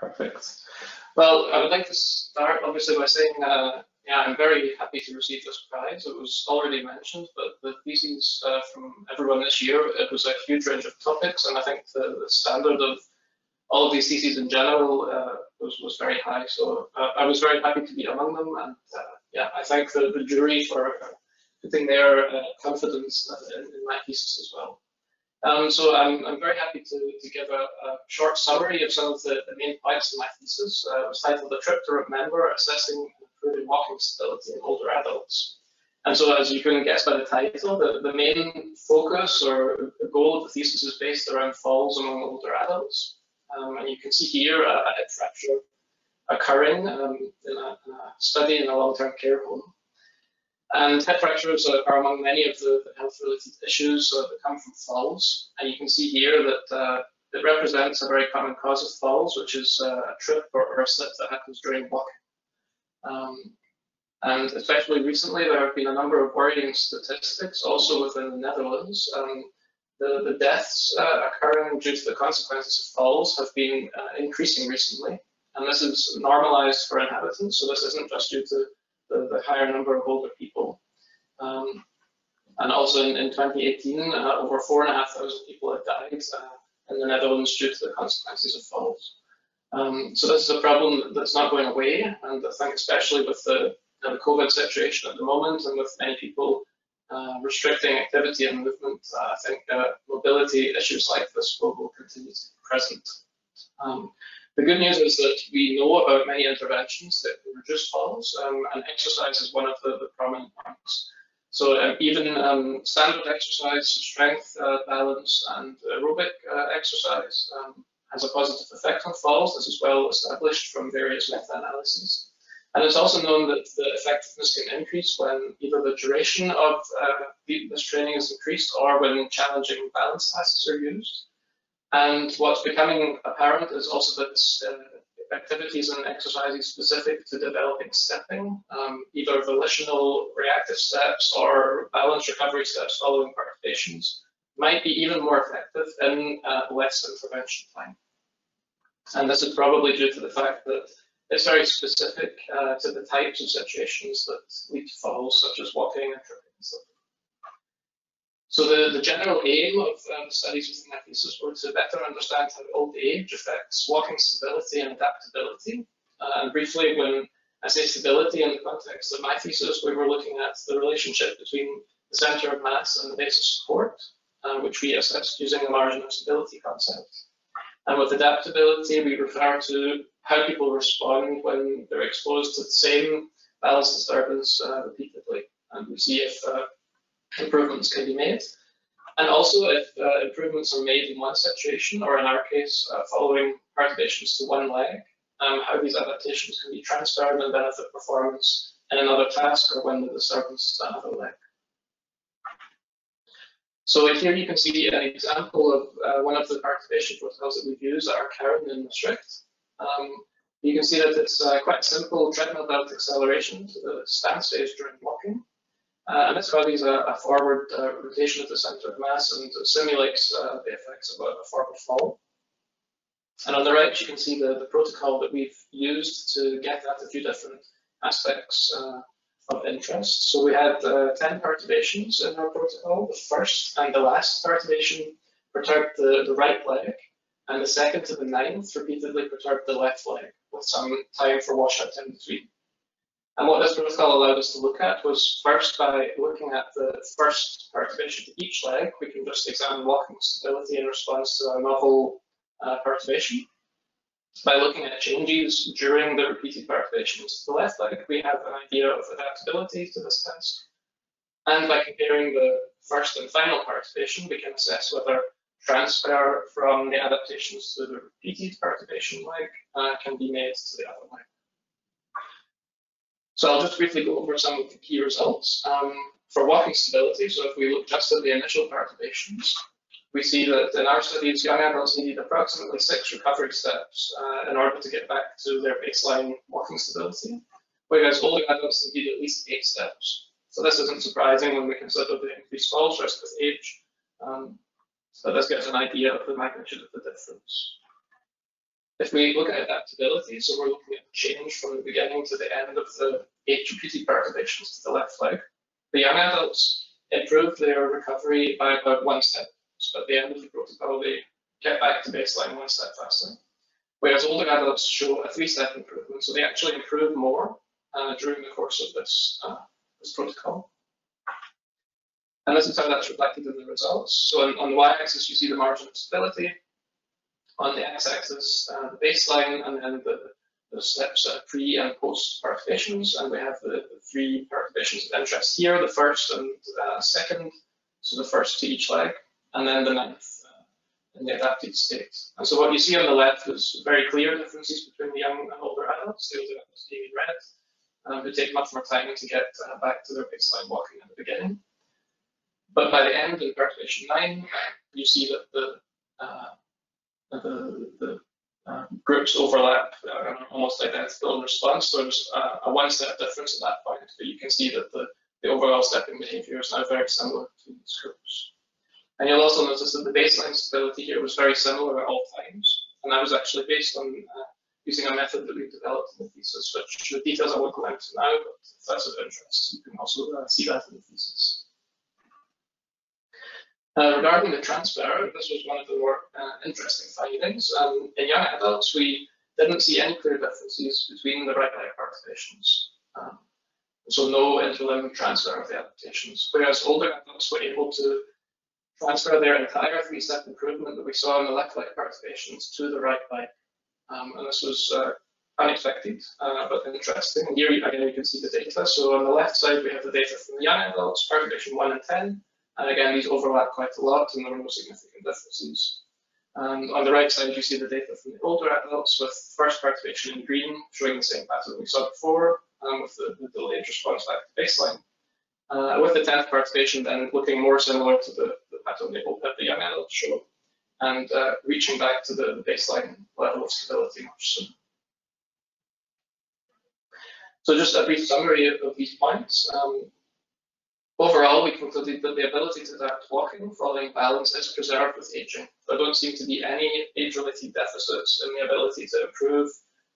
Perfect. Well, I would like to start obviously by saying, uh, yeah, I'm very happy to receive this prize. It was already mentioned, but the theses uh, from everyone this year, it was a huge range of topics, and I think the, the standard of all of these theses in general uh, was, was very high. So uh, I was very happy to be among them, and uh, yeah, I thank the, the jury for putting their uh, confidence in, in my thesis as well. Um, so I'm, I'm very happy to, to give a, a, short summary of some of the, the main points in my thesis. Uh, it was titled A Trip to Remember, Assessing and Improving Walking Stability in Older Adults. And so as you can guess by the title, the, the main focus or the goal of the thesis is based around falls among older adults. Um, and you can see here a, a hip fracture occurring um, in, a, in, a, study in a long-term care home. And hip fractures are among many of the health-related issues uh, that come from falls. And you can see here that uh, it represents a very common cause of falls, which is uh, a trip or, or, a slip that happens during walking. Um, and especially recently, there have been a number of worrying statistics also within the Netherlands. Um, the, the, deaths uh, occurring due to the consequences of falls have been uh, increasing recently. And this is normalized for inhabitants, so this isn't just due to the, the higher number of older people. Um, and also in, in 2018, uh, over 4,500 people had died uh, in the Netherlands due to the consequences of falls. Um, so this is a problem that's not going away, and I think especially with the, you know, the COVID situation at the moment and with many people uh, restricting activity and movement, uh, I think uh, mobility issues like this will, will continue to be present. Um, the good news is that we know about many interventions that reduce falls, um, and exercise is one of the, the prominent ones. So um, even um, standard exercise, strength, uh, balance, and aerobic uh, exercise um, has a positive effect on falls. This is well established from various meta-analyses. And it's also known that the effectiveness can increase when either the duration of uh, this training is increased or when challenging balance tasks are used. And what's becoming apparent is also that uh, activities and exercises specific to developing stepping, um, either volitional reactive steps or balance recovery steps following perturbations, might be even more effective in uh, less intervention time. And this is probably due to the fact that it's very specific uh, to the types of situations that lead to falls, such as walking and tripping and stuff. So the, the general aim of um, studies within thesis were to better understand how old age affects walking stability and adaptability. Uh, and briefly, when I say stability in the context of my thesis, we were looking at the relationship between the center of mass and the base of support, uh, which we assessed using the margin of stability concept. And with adaptability, we refer to how people respond when they're exposed to the same balance disturbance uh, repeatedly. And we see if uh, improvements can be made. And also if uh, improvements are made in one situation, or in our case, uh, following perturbations to one leg, um, how these adaptations can be transferred and benefit performance in another task or when the disturbance to another leg. So here you can see an example of uh, one of the perturbation protocols that we've used at our CAREN in Maastricht. Um, you can see that it's uh, quite simple treadmill belt acceleration to the stance phase during walking. And this values a, a forward uh, rotation of the center of mass and simulates uh, the effects of a, a, forward fall. And on the right, you can see the, the protocol that we've used to get at a few different aspects uh, of interest. So we had uh, 10 perturbations in our protocol. The first and the last perturbation perturbed the, the right leg, and the second to the ninth repeatedly perturbed the left leg, with some time for washout in between. And what this protocol allowed us to look at was first by looking at the first perturbation to each leg, we can just examine walking stability in response to a novel uh, perturbation. By looking at changes during the repeated perturbations to the left leg, we have an idea of adaptability to this test. And by comparing the first and final perturbation, we can assess whether transfer from the adaptations to the repeated perturbation leg uh, can be made to the other leg. So I'll just briefly go over some of the key results. Um, for walking stability, so if we look just at the initial perturbations, we see that in our studies, young adults needed approximately six recovery steps uh, in order to get back to their baseline walking stability, whereas older adults needed at least eight steps. So this isn't surprising when we consider the increased falls risk with age, um, but this gives an idea of the magnitude of the difference. If we look at adaptability, so we're looking at change from the beginning to the end of the repeated perturbations to the left leg, the young adults improved their recovery by about one step. So at the end of the protocol, they get back to baseline one step faster. Whereas older adults show a three-step improvement, so they actually improve more uh, during the course of this, uh, this protocol. And this is how that's reflected in the results. So on, on the y-axis, you see the margin of stability. On the x-axis, uh, the baseline, and then the, the steps uh, pre and post perturbations. And we have the, the, three perturbations of interest here, the first and uh, second, so the first to each leg, and then the ninth uh, in the adapted state. And so what you see on the left is very clear differences between the young and older adults, the older adults in red, um, who take much more time to get uh, back to their baseline walking at the beginning. But by the end, in perturbation 9, you see that the, uh, the, the uh, groups overlap uh, almost identical in response. So there's uh, a one-step difference at that point, but you can see that the, the overall stepping behavior is now very similar to these groups. And you'll also notice that the baseline stability here was very similar at all times. And that was actually based on uh, using a method that we developed in the thesis, which the details I won't go into now, but if that's of interest, you can also uh, see that in the thesis. Uh, regarding the transfer, this was one of the more uh, interesting findings. Um, in young adults, we didn't see any clear differences between the right leg adaptations. Um, so no interlimb transfer of the adaptations, whereas older adults were able to transfer their entire three-step improvement that we saw in the left leg perturbations to the right leg. Um, and this was uh, unexpected, uh, but interesting. Here, again, you can see the data. So on the left side, we have the data from the young adults, perturbation 1 and 10. And again, these overlap quite a lot, and there are no significant differences. And on the right side, you see the data from the older adults with first perturbation in green, showing the same pattern we saw before, um, with the, the, delayed response back to baseline. Uh, with the 10th perturbation then looking more similar to the, the pattern that the young adults show, and uh, reaching back to the, the baseline level of stability much sooner. So just a brief summary of, of these points. Um, Overall, we concluded that the ability to adapt walking following balance is preserved with aging. There don't seem to be any age-related deficits in the ability to improve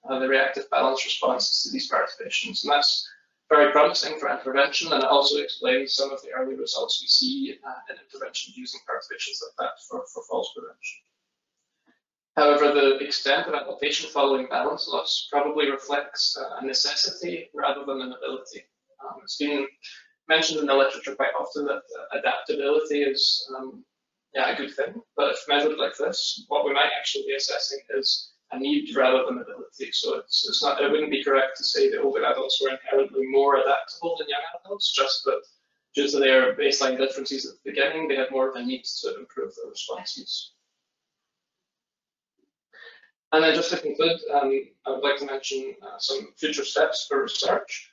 uh, the reactive balance responses to these perturbations. And that's very promising for intervention, and it also explains some of the early results we see uh, in intervention using perturbations like that for, for falls prevention. However, the extent of adaptation following balance loss probably reflects uh, a necessity rather than an ability. Um, it's been mentioned in the literature quite often that adaptability is um, yeah, a good thing, but if measured like this, what we might actually be assessing is a need rather than ability. So it's, it's not, it wouldn't be correct to say that older adults were inherently more adaptable than young adults, just that due to their baseline differences at the beginning, they had more of a need to improve their responses. And then just to conclude, um, I would like to mention uh, some future steps for research.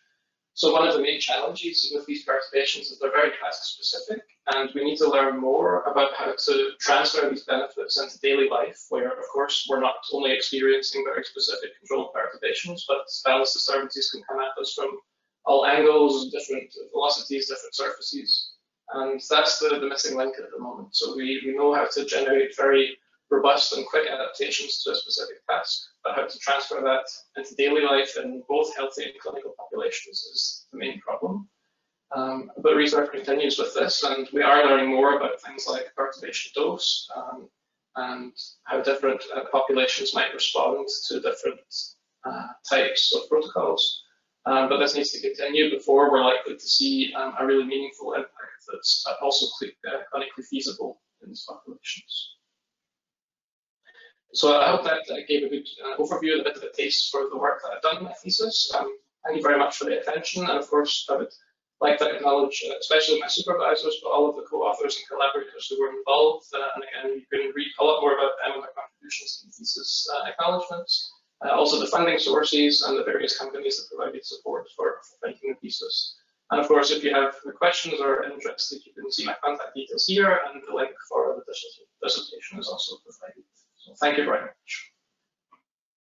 So one of the main challenges with these perturbations is they're very task specific, and we need to learn more about how to transfer these benefits into daily life, where of course we're not only experiencing very specific controlled perturbations, but balance disturbances can come at us from all angles, different velocities, different surfaces. And that's the, the missing link at the moment. So we, we know how to generate very robust and quick adaptations to a specific task, but how to transfer that into daily life in both healthy and clinical populations is the main problem. Um, but research continues with this, and we are learning more about things like perturbation dose um, and how different uh, populations might respond to different uh, types of protocols. Um, but this needs to continue before we're likely to see um, a really meaningful impact that's also uh, clinically feasible in these populations. So I hope that uh, gave a good uh, overview and a bit of a taste for the work that I've done in my thesis. Um, thank you very much for the attention. And of course, I would like to acknowledge, uh, especially my supervisors, but all of the co-authors and collaborators who were involved. Uh, and again, you can read a lot more about them and their contributions in the thesis uh, acknowledgements. Uh, also the funding sources and the various companies that provided support for, writing the thesis. And of course, if you have questions or interested, you can see my contact details here, and the link for the dissertation is also thank you much.